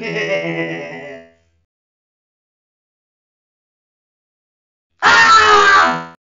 Yeah.